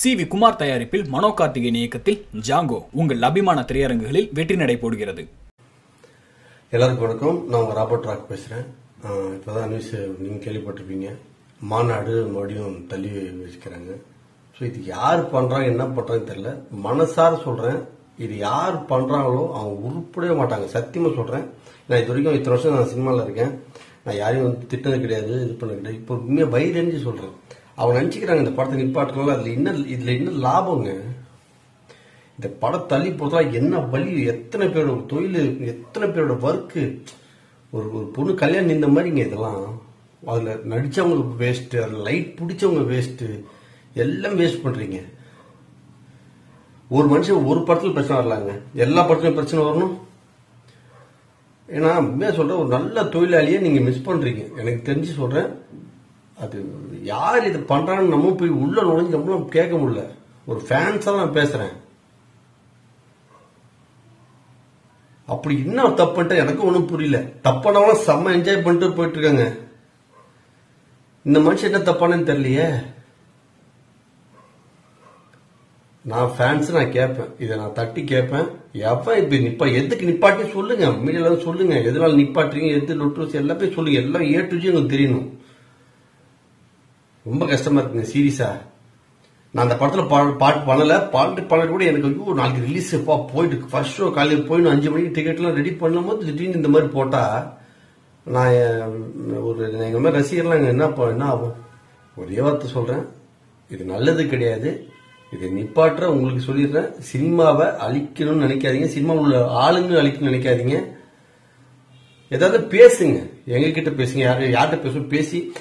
C V Kumar தயாரிப்பில் மனோ கார்த்திகேயன் இயக்கத்தில் Django உங்கள் அபிமான திரையரங்குகளில் வெற்றி நடை போடுகிறது. எல்லாருக்கும் வணக்கம். நான் உங்கள் ராபர்ட் ராக் பேசுறேன். ஆஹ் இப்பதான் நியூஸ் நீங்க கேள்விப்பட்டிருப்பீங்க. மாநாடு மறுபடியும் தள்ளி வச்சுக்கிறாங்க. ஸோ இது யார் பண்றாங்க என்ன பண்றாங்கன்னு தெரியல. மனசார சொல்றேன். இது யார் பண்றாங்களோ அவங்க உருப்படவே மாட்டாங்க. சத்தியமா சொல்றேன். நான் இது வரைக்கும் இத்தனை வருஷம் நான் சினிமாவில் இருக்கேன். நான் யாரையும் வந்து திட்டது கிடையாது இது பண்ண கிடையாது. இப்போ உண்மையாக வயிறறிஞ்சு சொல்றேன். அவங்க நினைச்சுக்கிறாங்க இந்த படத்தை நிப்பாட்டுறதுல அதுல என்ன இதுல என்ன லாபங்க இந்த படம் தள்ளி போறதா என்ன வழி? எத்தனை பேரோட தொழில் எத்தனை பேரோட ஒர்க்கு ஒரு ஒரு பொண்ணு கல்யாணம் இந்த மாதிரிங்க இதெல்லாம். அதுல நடிச்சவங்க வேஸ்ட் அதுல லைட் பிடிச்சவங்க வேஸ்ட் எல்லாம் வேஸ்ட் பண்றீங்க. ஒரு மனுஷன் ஒரு படத்துல பிரச்சனை வரலாங்க. எல்லா படத்துலயும் பிரச்சனை வரணும். ஏன்னா உண்மையா சொல்கிறேன் ஒரு நல்ல தொழிலாளியை நீங்க மிஸ் பண்றீங்க. எனக்கு தெரிஞ்சு சொல்றேன் அது யார் இது பண்றான்னு நம்ம போய் உள்ள நுழைஞ்சு நம்மளும் கேட்க முடியல. ஒரு ஃபேன்ஸா நான் பேசுறேன். அப்படி என்ன தப்புன்ட்டு எனக்கும் ஒன்றும் புரியல. தப்பானவங்க செம்ம என்ஜாய் பண்ணிட்டு போயிட்டு இருக்காங்க. இந்த மனுஷன் என்ன தப்பானு தெரியலையே. நான் ஃபேன்ஸ் நான் கேட்பேன். இதை நான் தட்டி கேட்பேன். எவன் இப்ப நிப்பா? எதுக்கு நிப்பாட்டி சொல்லுங்க? மீடியாவில் சொல்லுங்க. எதனால நிப்பாட்டுறீங்க? எது லொட்டு எல்லாமே சொல்லுங்க. எல்லாம் ஏ எனக்கு தெரியணும். ரொம்ப கஷ்டமா இருக்குங்க சீரியஸா. நான் அந்த படத்துல பா- பாட்டு பண்ணல. பாட்டு பண்ணல கூட எனக்கு ஐயோ நாளைக்கு ரிலீஸ் எப்பா போயிட்டு ஃபர்ஸ்ட் ஷோ காலையில் போயிடும் அஞ்சு மணிக்கு டிக்கெட்லாம் ரெடி பண்ணும்போது திடீர்னு இந்த மாதிரி போட்டா நான் ஒரு எங்க மாதிரி ரசிகர்லாம் என்ன என்ன ஆகும்? ஒரே வார்த்தை சொல்றேன். இது நல்லது கிடையாது. இது நிப்பாட்டுற உங்களுக்கு சொல்லிடுறேன். சினிமாவை அழிக்கணும்னு நினைக்காதீங்க. சினிமாவில் உள்ள ஆளுங்க அழிக்கணும்னு நினைக்காதீங்க. ஏதாவது பேசுங்க. எங்ககிட்ட பேசுங்க. யாரு யார்கிட்ட பேசணும் பேசி